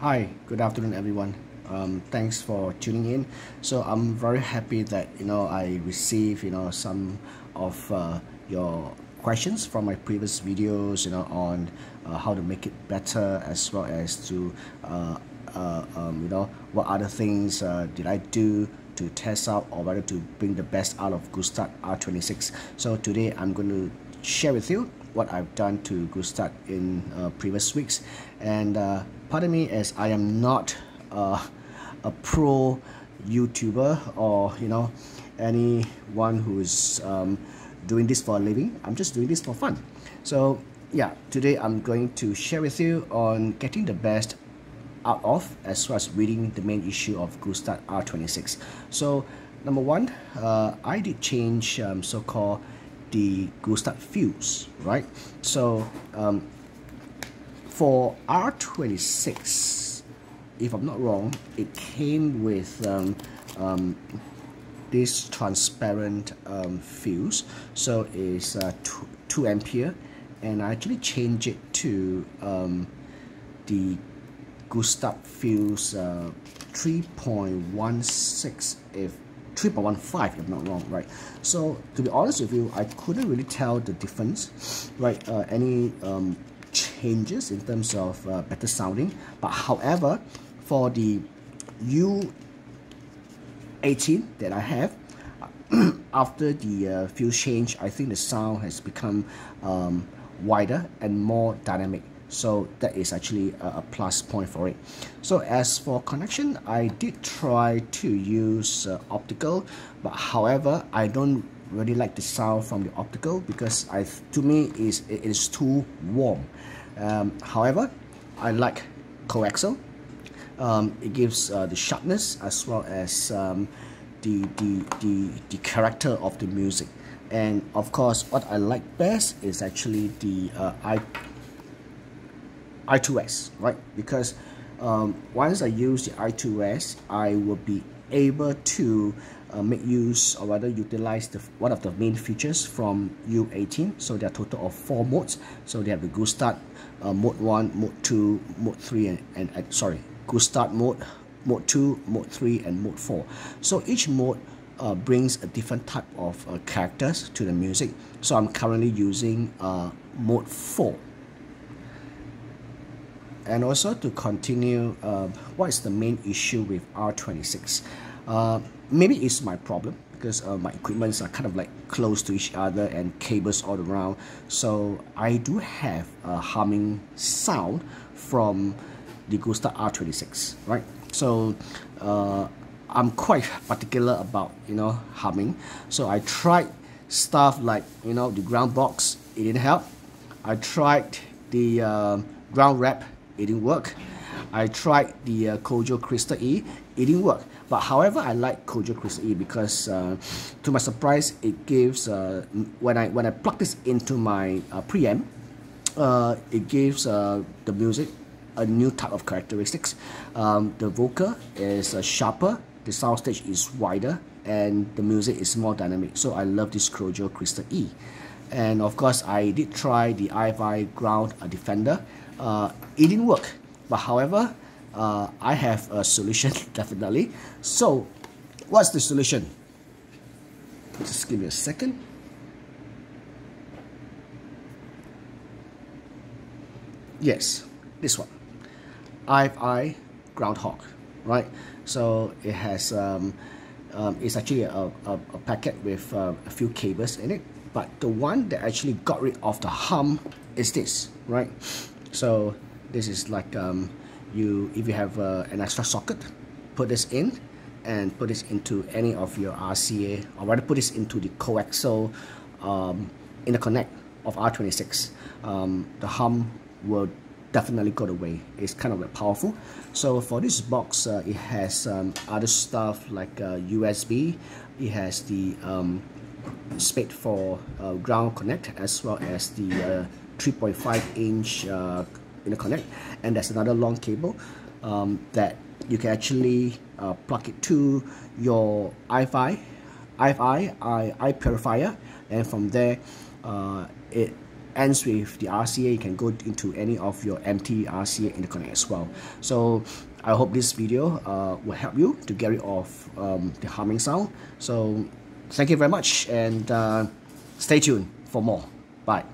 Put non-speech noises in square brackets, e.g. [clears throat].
Hi, good afternoon, everyone. Um, thanks for tuning in. So I'm very happy that you know I received you know some of uh, your questions from my previous videos, you know, on uh, how to make it better, as well as to uh, uh um, you know what other things uh, did I do to test out or whether to bring the best out of Gustard R26. So today I'm going to share with you what I've done to Gustard in uh, previous weeks. And pardon me as I am not uh, a pro YouTuber or you know anyone who is um, doing this for a living. I'm just doing this for fun. So yeah today I'm going to share with you on getting the best out of as well as reading the main issue of Gustard R26 so number one uh, I did change um, so-called the Gustard fuse right? So um, for R26 if I'm not wrong it came with um, um, this transparent um, fuse. So it's uh, two, 2 ampere. And I actually changed it to um, the Gustard fuse uh, 3.16 if 3.15 if not wrong right? So to be honest with you I couldn't really tell the difference right uh, any um, changes in terms of uh, better sounding. But however for the U18 that I have [clears throat] after the uh, fuse change I think the sound has become um, wider and more dynamic so that is actually a, plus point for it. So as for connection I did try to use uh, optical but however I don't really like the sound from the optical because I to me is it is too warm. Um, however I like coaxial. Um, it gives uh, the sharpness as well as um, the, the, the, the character of the music. And of course what I like best is actually the uh, I, I2S right? Because um, once I use the I2S I will be able to uh, make use or rather utilize the one of the main features from U18 so there are total of four modes. So they have the Gustard uh, mode 1 mode 2 mode 3 and, and, sorry Gustard mode mode 2 mode 3 and mode 4 so each mode uh, brings a different type of uh, characters to the music. So I'm currently using uh, mode 4 and also to continue uh, what is the main issue with R26 uh, maybe it's my problem because uh, my equipments are kind of like close to each other and cables all around. So I do have a humming sound from the Gustard R26 right? So uh, I'm quite particular about you know humming. So I tried stuff like you know the ground box it didn't help. I tried the uh, ground wrap it didn't work I tried the uh, Kojo Crystal E it didn't work but however, I like Kojo Crystal E because, uh, to my surprise, it gives uh, when I when I plug this into my uh, preamp, uh, it gives uh, the music a new type of characteristics. Um, the vocal is sharper, the soundstage is wider, and the music is more dynamic. So I love this Kojo Crystal E. And of course, I did try the iFi Ground Defender. It didn't work, but however, uh, I have a solution [laughs] definitely. So what's the solution? Just give me a second. Yes this one. iFi groundhog right? So it has um, um, it's actually a, a, a packet with uh, a few cables in it. But the one that actually got rid of the hum is this right so this is like um, you if you have uh, an extra socket put this in and put this into any of your RCA or rather put this into the coaxial um, interconnect of R26 um, the hum will definitely go away it's kind of like powerful. So for this box uh, it has um, other stuff like uh, USB it has the um, spade for uh, ground connect as well as the uh, 3.5 inch uh, interconnect and there's another long cable um, that you can actually uh, plug it to your iFi iFi I, I purifier and from there uh, it ends with the RCA, you can go into any of your empty RCA interconnect as well. So I hope this video uh, will help you to get rid of um, the humming sound. So thank you very much and uh, stay tuned for more. Bye.